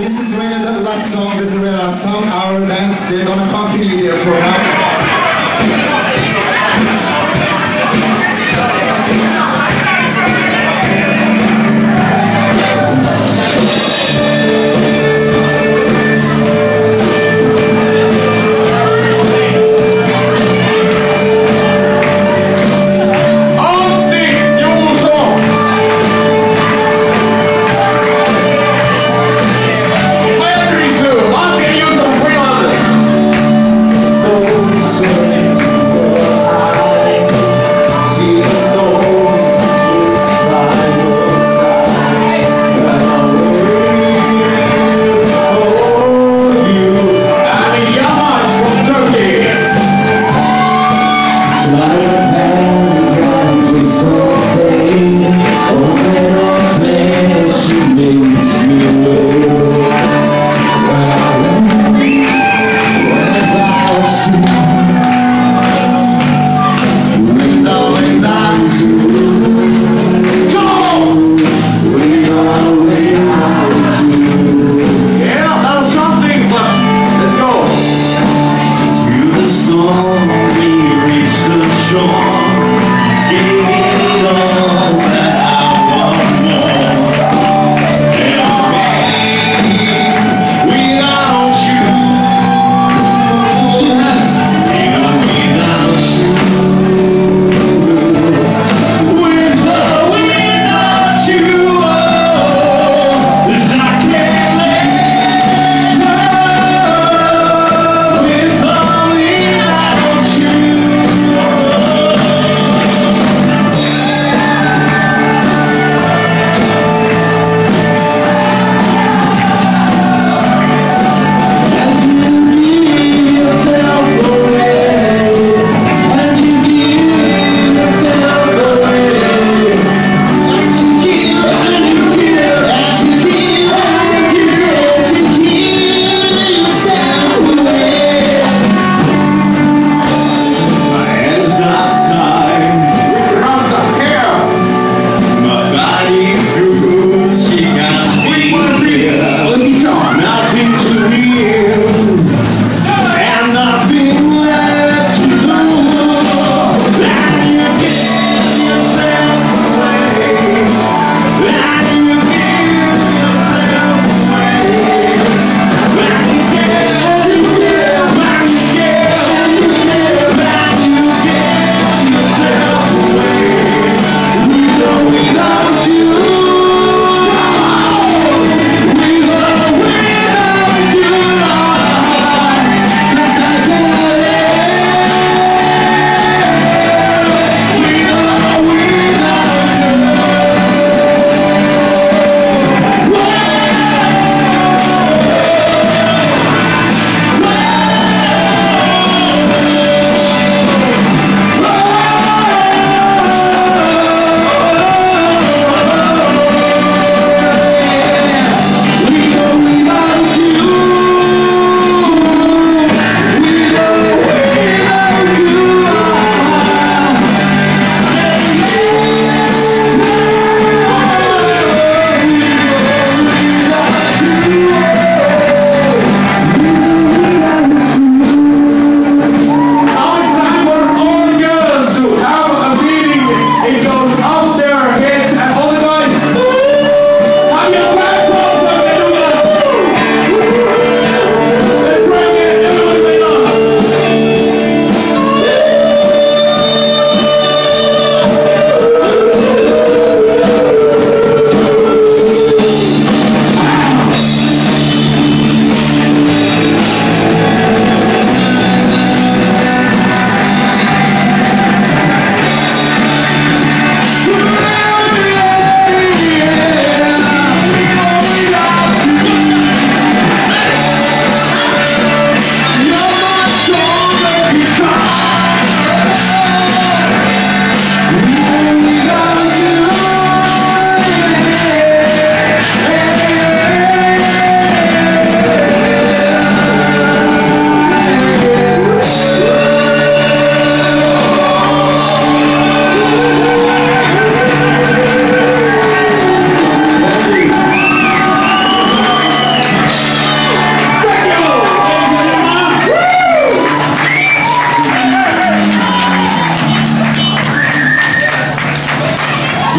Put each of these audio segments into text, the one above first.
This is really the last song. This is really last song. Our bands, they're gonna continue their program.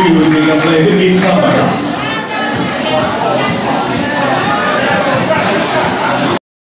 Hootie was making play. Hootie and Summer.